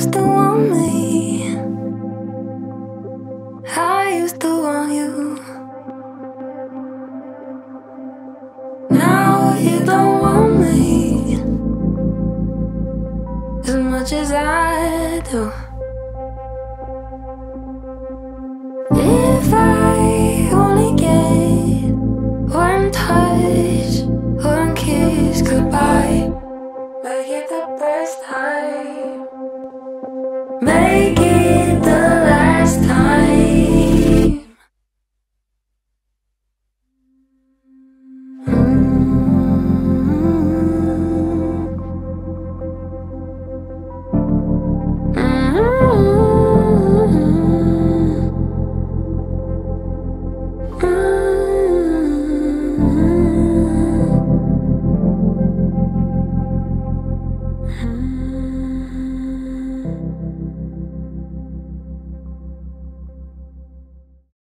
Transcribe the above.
used to want me. I used to want you. Now you don't want me as much as I do. If I only get one touch, one kiss goodbye, make it the best time. Make it